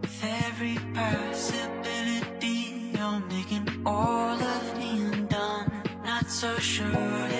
With every possibility. You're making all of me undone. Not so sure